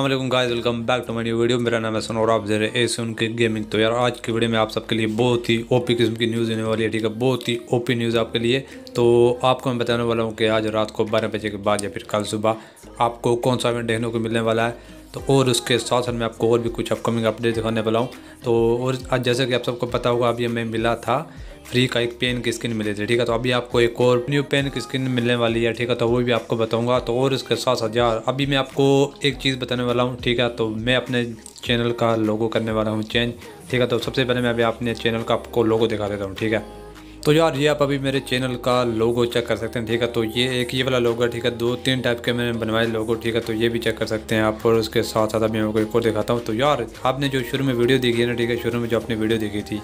वालेकुम guys welcome back to my new video मेरा नाम है सनोर आप जरे ए उनके गेमिंग तो यार, आज की वीडियो में आप सबके लिए बहुत ही ओपी किस्म की न्यूज़ देने वाली है, ठीक है? बहुत ही ओपी न्यूज़ आपके लिए। तो आपको मैं बताने वाला हूँ कि आज रात को बारह बजे के बाद या फिर कल सुबह आपको कौन सा इवेंट देखने को मिलने वाला है। तो और उसके साथ साथ मैं आपको और भी कुछ अपकमिंग अपडेट दिखाने वाला हूँ। तो और आज जैसे कि आप सबको पता होगा, अभी हमें मिला था फ्री का एक पेन की स्किन मिली थी, ठीक है? तो अभी आपको एक और न्यू पेन की स्किन मिलने वाली है, ठीक है? तो वो भी आपको बताऊँगा। तो और इसके साथ साथ यार, अभी मैं आपको एक चीज़ बताने वाला हूँ, ठीक है? तो मैं अपने चैनल का लोगो करने वाला हूँ चेंज ठीक है? तो सबसे पहले मैं अभी अपने चैनल का आपको लोगो दिखा देता हूँ, ठीक है? तो यार ये आप अभी मेरे चैनल का लोगो चेक कर सकते हैं, ठीक है? तो ये एक ये वाला लोगो ठीक है? दो, तीन टाइप के मैंने बनवाए लोगो ठीक है? तो ये भी चेक कर सकते हैं आप और उसके साथ साथ अभी मैं एक और दिखाता हूँ। तो यार आपने जो शुरू में वीडियो देखी है ना, ठीक है? शुरू में जो आपने वीडियो देखी थी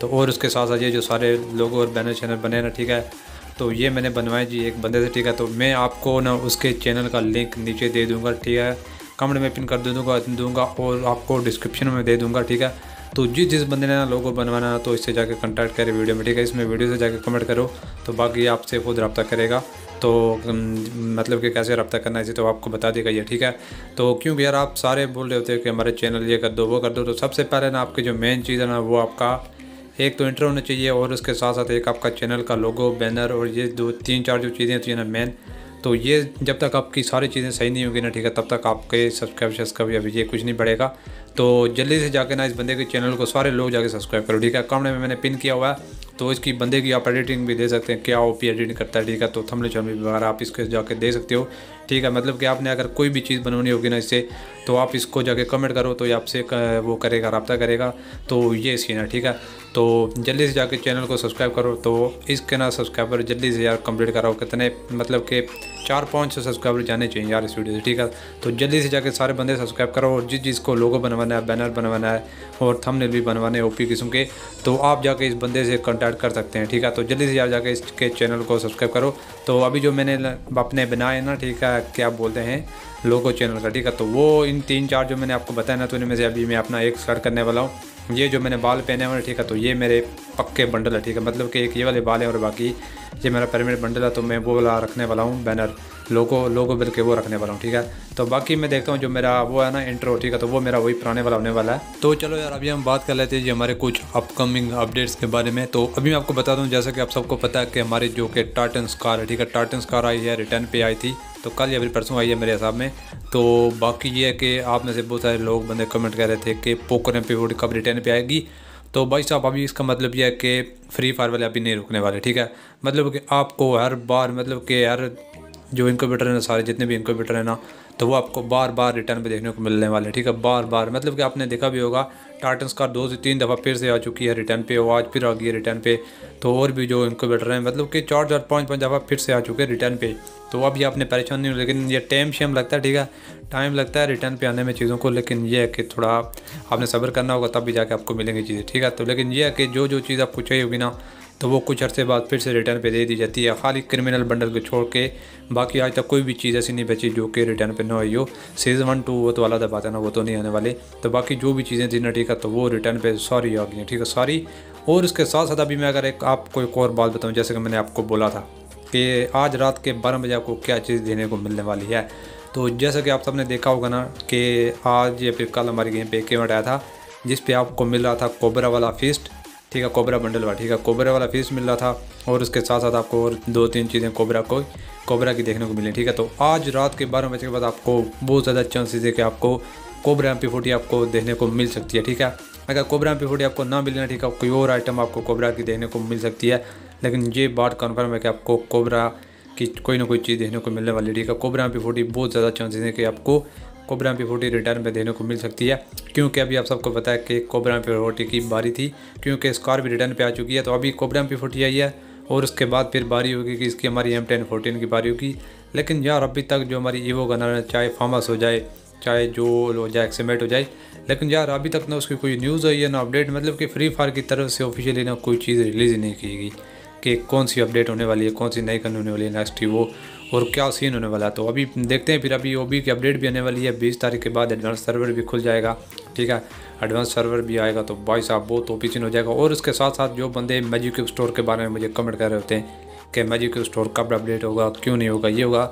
तो और उसके साथ साथ ये जो सारे लोगो और बैनर चैनल बने ना, ठीक है? तो ये मैंने बनवाए जी एक बंदे से, ठीक है? तो मैं आपको ना उसके चैनल का लिंक नीचे दे दूँगा, ठीक है? कमेंट में पिन कर दे दूँगा दूँगा और आपको डिस्क्रिप्शन में दे दूँगा, ठीक है? तो जिस जिस बंदे ने ना लोगो बनवाना तो इससे जाके कांटेक्ट करें वीडियो में, ठीक है? इसमें वीडियो से जाके कमेंट करो तो बाकी आपसे खुद रब्ता करेगा। तो मतलब कि कैसे रब्ता करना है इसे तो आपको बता देगा ये ठीक है? तो क्योंकि यार आप सारे बोल रहे होते हैं कि हमारे चैनल ये कर दो, वो कर दो तो सबसे पहले ना आपकी जो मेन चीज़ है ना, वो आपका एक तो इंटर होना चाहिए और उसके साथ साथ एक आपका चैनल का लोगो बैनर और ये दो, तीन, चार जो चीज़ें होती हैं ना मेन तो ये जब तक आपकी सारी चीज़ें सही नहीं होगी ना, ठीक है, तब तक आपके सब्सक्राइब सब्सक्राइब अभी ये कुछ नहीं बढ़ेगा। तो जल्दी से जाके ना इस बंदे के चैनल को सारे लोग जाके सब्सक्राइब करो, ठीक है? कमरे में मैंने पिन किया हुआ है। तो इसकी बंदे की आप एडिटिंग भी दे सकते हैं। क्या ओ पी एडिटिंग करता है, ठीक है? तो थमले चमले वगैरह आप इसके जाके दे सकते हो। ठीक है मतलब कि आपने अगर कोई भी चीज़ बनवानी होगी ना इससे तो आप इसको जाके कमेंट करो तो ये आपसे वो करेगा, रब्ता करेगा। तो ये सीन है, ठीक है? तो जल्दी से जाके चैनल को सब्सक्राइब करो तो इसके ना सब्सक्राइबर जल्दी से यार कंप्लीट कराओ। कितने मतलब कि चार पाँच सब्सक्राइबर जाने चाहिए यार इस वीडियो से, ठीक है? तो जल्दी से जाके सारे बंदे सब्सक्राइब करो, और जिस जिसको लोगो बनवाना है बैनर बनवाना है, और थंबनेल भी बनवाने हैं ओपी किस्म के तो आप जाके इस बंदे से कॉन्टैक्ट कर सकते हैं, ठीक है? तो जल्दी से यार जाकर इसके चैनल को सब्सक्राइब करो। तो अभी जो मैंने अपने बनाए ना, ठीक है, क्या बोलते हैं लोगो चैनल का, ठीक है? तो वो इन तीन चार जो मैंने आपको बताया ना तो इनमें से अभी मैं अपना एक स्टार्ट करने वाला हूँ। ये जो मैंने बाल पहने हुए ठीक है तो ये मेरे पक्के बंडल है, ठीक है। मतलब कि एक ये वाले बाल हैं और बाकी ये मेरा परमिट बंडल है तो मैं वो वाला रखने वाला हूँ बैनर लोगो लोगो बिल के वो रखने वाला हूँ, ठीक है। तो बाकी मैं देखता हूँ जो मेरा वो है ना इंट्रो ठीक है तो वो मेरा वही पुराने वाला होने वाला है। तो चलो यार, अभी हम बात कर लेते हैं जी हमारे कुछ अपकमिंग अपडेट्स के बारे में। तो अभी मैं आपको बता दूँ, जैसा कि आप सबको पता है कि हमारी जो कि टाटन कार है, ठीक है टाटन्स कार आई है रिटर्न पे आई थी। तो कल या फिर परसों आई है मेरे हिसाब में। तो बाकी ये है कि आप में से बहुत सारे लोग बंदे कमेंट कर रहे थे कि पोकर एम पी कब रिटर्न पर आएगी। तो भाई साहब, अभी इसका मतलब यह है कि फ्री फायर वाले अभी नहीं रुकने वाले, ठीक है? मतलब कि आपको हर बार मतलब कि हर जो इनकोवेटर है ना, सारे जितने भी इनकोवेटर हैं ना तो वो आपको बार बार रिटर्न पे देखने को मिलने वाले ठीक है? बार बार मतलब कि आपने देखा भी होगा टाटन्स कार दो से तीन दफ़ा फिर से आ चुकी है रिटर्न पे, वो आज फिर आ गई है रिटर्न पे। तो और भी जो इनकोवेटर हैं मतलब कि चार चार पाँच पाँच दफ़ा फिर से आ चुके हैं रिटर्न पे। तो ये आपने परेशान नहीं हो लेकिन ये टाइम शेम लगता है, ठीक है? टाइम लगता है रिटर्न पे आने में चीज़ों को, लेकिन ये है कि थोड़ा आपने सब्र करना होगा, तब भी जाके आपको मिलेंगी चीज़ें, ठीक है? तो लेकिन ये है कि जो जो चीज़ आपको चाहिए होगी ना तो वो कुछ अर्से बाद फिर से रिटर्न पे दे दी जाती है। खाली क्रिमिनल बंडल को छोड़ के बाकी आज तक कोई भी चीज़ ऐसी नहीं बची जो कि रिटर्न पे ना हुई हो। सीज़न वन टू वो तो अलग बात है ना, वो तो नहीं आने वाले। तो बाकी जो भी चीज़ें थी ना ठीक है तो वो रिटर्न पे सॉरी आ गई हैं, ठीक है, सॉरी। और उसके साथ साथ अभी मैं अगर एक आपको एक और बात बताऊँ, जैसे कि मैंने आपको बोला था कि आज रात के बारह बजे आपको क्या चीज़ देने को मिलने वाली है। तो जैसा कि आप सबने देखा होगा ना कि आज या फिर कल हमारी गेम पे एक आया था, जिस पे आपको मिल रहा था कोबरा वाला फिस्ट ठीक है, कोबरा बंडल वाला, ठीक है, कोबरा वाला फ़ीस मिल रहा था और उसके साथ साथ आपको और दो तीन चीज़ें कोबरा को, कोबरा की देखने को मिली, ठीक है। तो आज रात के बारह बजे के बाद आपको बहुत ज़्यादा चांसेस है कि आपको कोबरा एम पी आपको देखने को मिल सकती है, ठीक है। अगर कोबरा एम पी आपको ना मिलना, ठीक है, कोई और आइटम आपको कोबरा की देखने को मिल सकती है, लेकिन ये बात कन्फर्म है कि आपको कोबरा की कोई ना कोई चीज़ देखने को मिलने वाली ठीक है। कोबरा एम पी बहुत ज़्यादा चांसेस है कि आपको कोबरा एम पी रिटर्न पे देने को मिल सकती है। क्योंकि अभी आप सबको पता है कि कोबरा पी की बारी थी, क्योंकि स्कार भी रिटर्न पे आ चुकी है। तो अभी कोबरा एम पी आई है और उसके बाद फिर बारी होगी कि इसकी हमारी एम टेन फोर्टीन की बारी होगी। लेकिन यार, अभी तक जो हमारी ईवो गनर है, चाहे फार्मस हो जाए, चाहे जो हो जाए एक्सीमेट हो जाए, लेकिन यार, अभी तक ना उसकी कोई न्यूज़ आई है, ना अपडेट मतलब कि फ्री फायर की तरफ़ से ऑफिशियली ना कोई चीज़ रिलीज़ नहीं की गई कि कौन सी अपडेट होने वाली है, कौन सी नई करनी होने वाली है नेक्स्ट ही वो और क्या सीन होने वाला है? तो अभी देखते हैं, फिर अभी ओ की अपडेट भी आने वाली है। बीस तारीख के बाद एडवांस सर्वर भी खुल जाएगा, ठीक है? एडवांस सर्वर भी आएगा तो भाई साहब, बहुत सीन हो जाएगा। और उसके साथ साथ जो बंदे मैजिक स्टोर के बारे में मुझे कमेंट कर रहे होते हैं कि मैजिक स्टोर कब अपडेट होगा, क्यों नहीं होगा, ये होगा।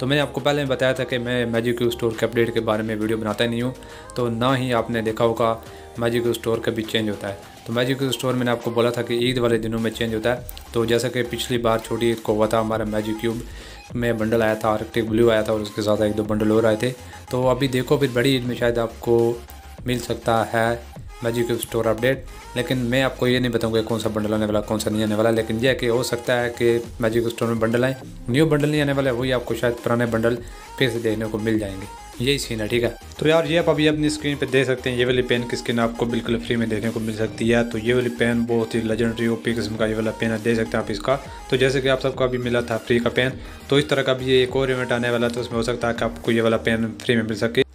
तो मैंने आपको पहले में बताया था कि मैं मैजिक स्टोर के अपडेट के बारे में वीडियो बनाता नहीं हूँ। तो ना ही आपने देखा होगा मैजिक स्टोर कभी चेंज होता है। तो मैजिक स्टोर मैंने आपको बोला था कि ईद वाले दिनों में चेंज होता है। तो जैसा कि पिछली बार छोटी ईद को हुआ था हमारा मैजिक क्यूब में बंडल आया था आर्कटिक ब्लू आया था और उसके साथ एक दो बंडल और आए थे। तो अभी देखो फिर बड़ी ईद में शायद आपको मिल सकता है। मैजिक स्टोर अपडेट लेकिन मैं आपको ये नहीं बताऊँगा कौन सा बंडल आने वाला, कौन सा नहीं आने वाला। लेकिन यह कि हो सकता है कि मैजिक स्टोर में बंडल आए। न्यू बंडल नहीं आने वाला, वही आपको शायद पुराने बंडल फिर से देखने को मिल जाएँगे। यही सीन है, ठीक है? तो यार, ये आप अभी अपनी स्क्रीन पे देख सकते हैं, ये वाली पेन की स्किन आपको बिल्कुल फ्री में देखने को मिल सकती है। तो ये वाली पेन बहुत ही लेजेंडरी ओपी किस्म का ये वाला पेन है दे सकते हैं आप इसका। तो जैसे कि आप सबको अभी मिला था फ्री का पेन तो इस तरह का भी ये एक और इवेंट आने वाला तो उसमें हो सकता है कि आपको ये वाला पेन फ्री में मिल सके।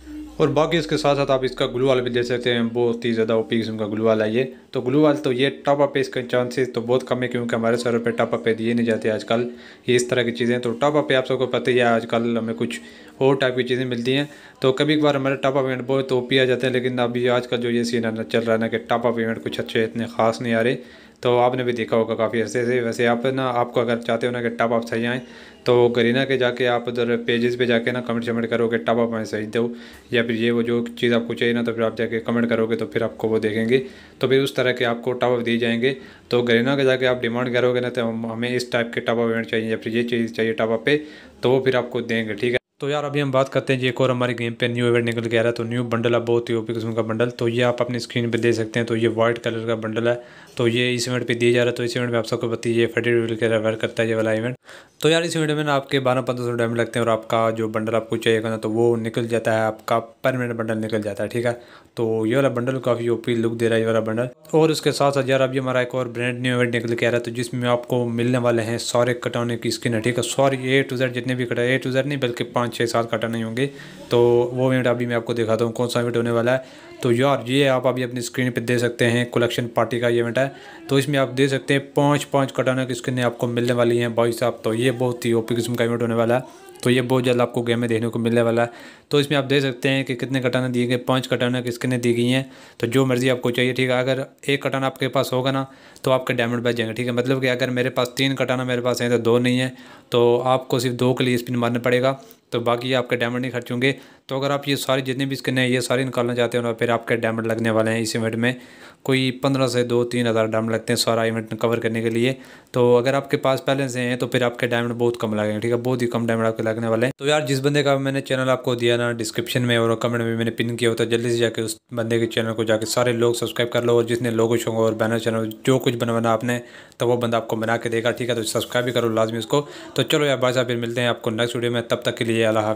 और बाकी इसके साथ साथ आप इसका ग्लू वाल भी दे सकते हैं, बहुत ही ज़्यादा ओपी किस्म का ग्लू वाल है ये। तो ग्लू वाल तो ये टॉप अप इसके चांसेस तो बहुत कम है क्योंकि हमारे सर्वर पे टॉप अप दिए नहीं जाते आजकल। ये इस तरह की चीज़ें तो टॉप अप आप सबको पता ही है, आजकल हमें कुछ और टाइप की चीज़ें मिलती हैं। तो कभी कभार हमारे टॉप अप इवेंट बहुत ओपी आ जाते हैं, लेकिन अभी आजकल जो ये सीन चल रहा है ना कि टॉप अप इवेंट कुछ अच्छे, इतने खास नहीं आ रहे। तो आपने भी देखा होगा काफ़ी अर्से से वैसे आप ना, आपको अगर चाहते हो ना कि टॉप आप सही आएँ तो गरीना के जाके आप उधर पेजेस पे जाके ना कमेंट शमेंट करोगे, टॉप अप में सही दो। या फिर ये वो जो चीज़ आपको चाहिए ना तो फिर आप जाके कमेंट करोगे तो फिर आपको वो देखेंगे। तो फिर उस तरह के आपको टॉप अप दिए जाएँगे। तो गरीना के जाके आप डिमांड करोगे ना तो हमें इस टाइप के टॉप अप इवेंट चाहिए या फिर ये चीज़ चाहिए टॉप अप पे तो वो फिर आपको देंगे, ठीक है? तो यार, अभी हम बात करते हैं जी, एक और हमारे गेम पे न्यू इवेंट निकल के आ रहा है तो न्यू बंडल है बहुत ही ओपी किस्म का बंडल तो ये आप अपनी स्क्रीन पे दे सकते हैं तो ये वाइट कलर का बंडल है तो ये इस इवेंट पे दिया जा रहा है तो इस इवेंट में आप सबको पता ये फेडेड के वर्क करता है ये वाला इवेंट तो यार, इस इवेंट में आपके बारह पंद्रह सौ डायमंड लगते हैं, और आपका जो बंडल आपको चाहिएगा ना तो वो निकल जाता है, आपका परमानेंट बंडल निकल जाता है, ठीक है? तो ये वाला बंडल काफ़ी ओपी लुक दे रहा है ये वाला बंडल और उसके साथ साथ यार, अभी हमारा एक और ब्रांड न्यू इवेंट निकल के आ रहा है तो जिसमें आपको मिलने वाले हैं सारे कटाने की स्किन है, ठीक है? सॉरी ए टू जेड जितने भी कटा ए टू जेड नहीं, बल्कि पाँच छः सात कटाने होंगे। तो वो इवेंट अभी मैं आपको दिखाता हूँ कौन सा इवेंट होने वाला है। तो यार, ये आप अभी अपनी स्क्रीन पे दे सकते हैं कलेक्शन पार्टी का इवेंट है। तो इसमें आप दे सकते हैं पाँच पाँच कटाना की स्किन आपको मिलने वाली हैं भाई साहब। तो ये बहुत ही ओपी किस्म का इवेंट होने वाला है। तो ये बहुत जल्द आपको गेम में देखने को मिलने वाला है। तो इसमें आप देख सकते हैं कि कितने कटाना दिए गए, पाँच कटाना की स्किनें दी गई हैं। तो जो मर्ज़ी आपको चाहिए, ठीक है, अगर एक कटाना आपके पास होगा ना तो आपके डायमंड बच जाएँगे, ठीक है। मतलब कि अगर मेरे पास तीन कटाना मेरे पास हैं तो दो नहीं है। तो आपको सिर्फ़ दो के लिए स्पिन मारना पड़ेगा। तो बाकी आपके डायमंड नहीं खर्च होंगे। तो अगर आप ये सारी जितने भी स्किन है, ये सारी निकालना चाहते हो ना, फिर आपके डायमंड लगने वाले हैं इस इवेंट में। कोई पंद्रह से दो तीन हज़ार डायमंड लगते हैं सारा इवेंट कवर करने के लिए। तो अगर आपके पास पहले से हैं तो फिर आपके डायमंड बहुत कम लगेंगे, ठीक है? बहुत ही कम डायमंड आपके लगने वाले हैं। तो यार, जिस बंदे का मैंने चैनल आपको दिया ना डिस्क्रिप्शन में, और कमेंट में मैंने पिन किया होता जल्दी से जाकर उस बंदे के चैनल को जाकर सारे लोग सब्सक्राइब कर लो, और जिसने लोगो शो और बैनर चैनल, जो कुछ बनवाना आपने तो वो बंदा आपको बना के देगा, ठीक है? तो सब्सक्राइब भी करो लाजमी उसको। तो चलो यार भाई साहब, फिर मिलते हैं आपको नेक्स्ट वीडियो में। तब तक के लिए अल्लाह